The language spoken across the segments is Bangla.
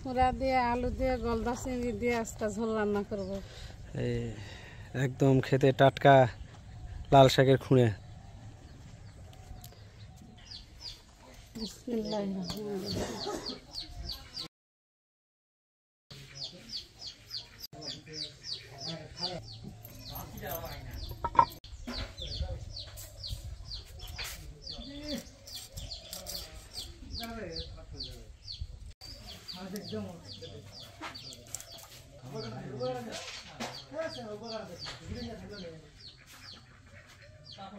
পুরা দিয়ে আলু দিয়ে গলদা চিংড়ি দিয়ে আজকে ঝোল রান্না করব এই একদম খেতে টাটকা লাল শাকের খুঁড়ে বিসমিল্লাহির রহমানির রহিম।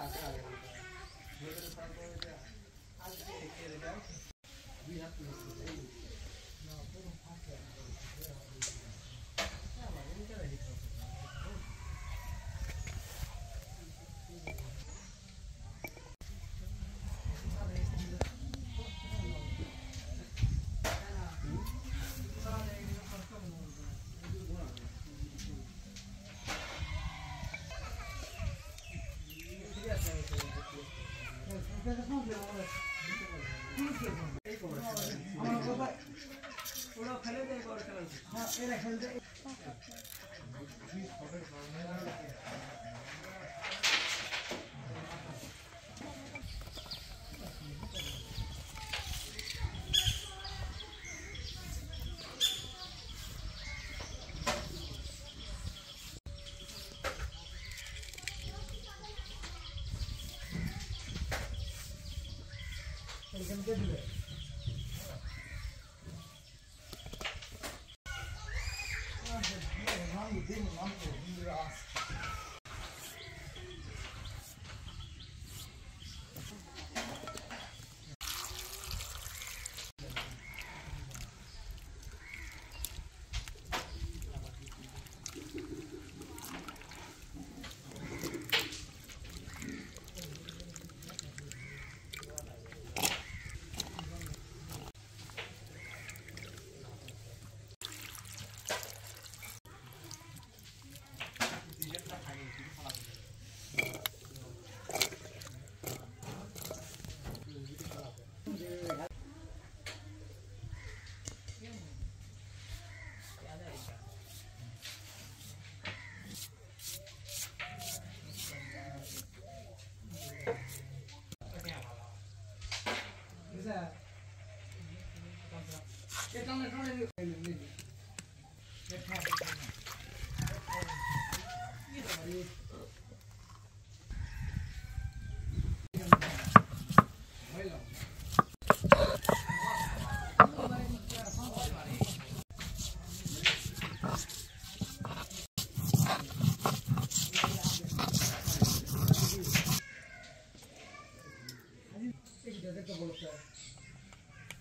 We have to Ama baba, orada kale de var arkadaşlar. Ha, öyle একজনকে দিলে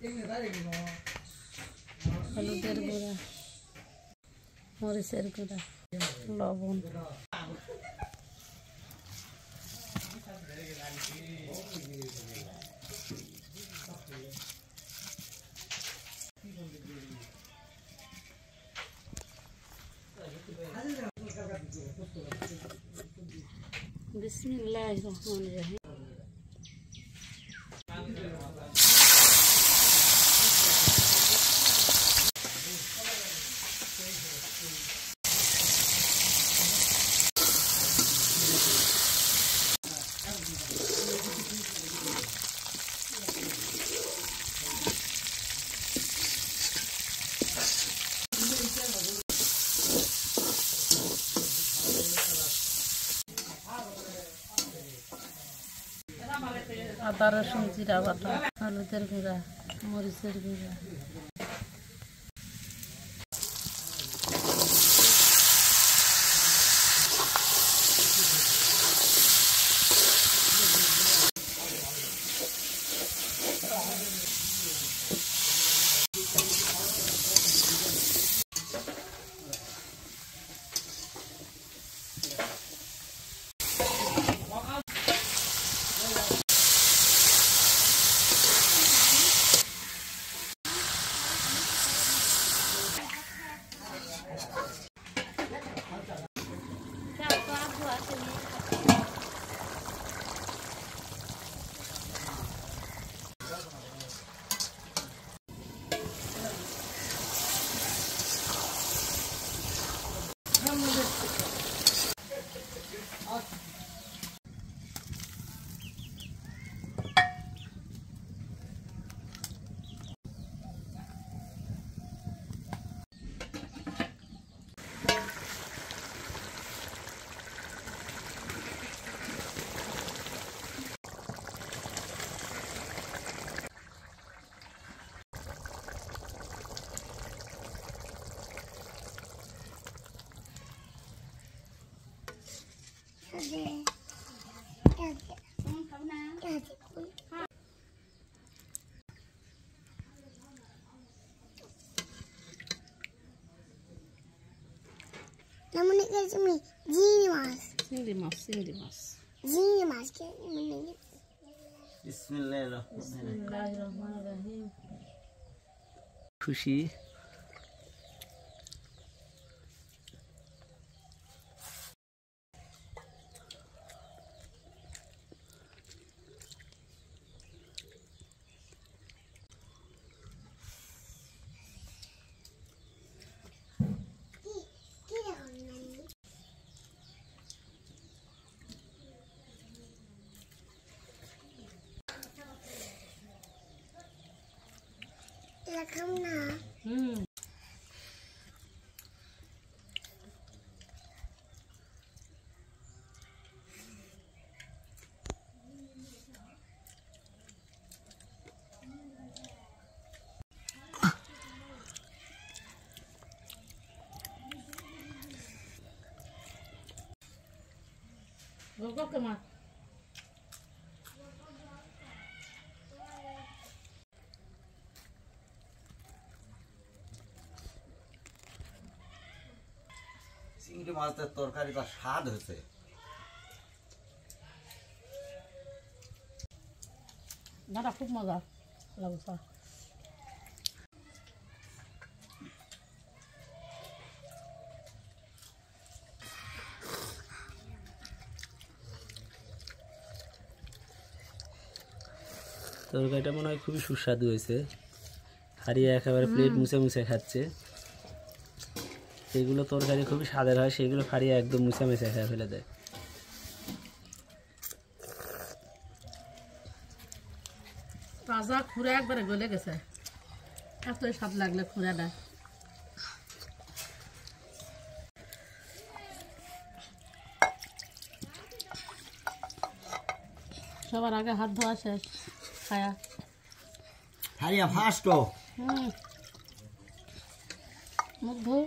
एक नेता হলুদের গুঁড়া মরিচের গুঁড়া লবণ বিসমিল্লাহ রহমান রহিম আদা রসুন জিরা বাটা হলুদের গুঁড়া মরিচের গুঁড়া। Awesome. Namanya kasi mi jini mas, চিংড়ি মাছ চিংড়ি মাছ jini mas ke namanya. বিসমিল্লাহির রহমানির রহিম খুশি là không nào ừ. Go, go, come on. চিংড়ি মাছের তরকারিটা স্বাদ হয়েছে। দাদা খুব মজা লাগছে। তরকারিটা মনে হয় খুবই সুস্বাদু হয়েছে। হারিয়ে একেবারে প্লেট মুছে মুছে খাচ্ছে। যেগুলো তরকারি খুবই স্বাদের হয় সেগুলো ফাড়িয়ে একদম মুছে মুছে খেয়ে ফেলে দেয়। তাজা খুঁড়ে একবারে গলে গেছে। এত স্বাদ লাগলে খুঁড়াটা। সবার আগে হাত ধোয়া শেষ খায়া। হারিয়া ফার্স্ট মুখ ধো।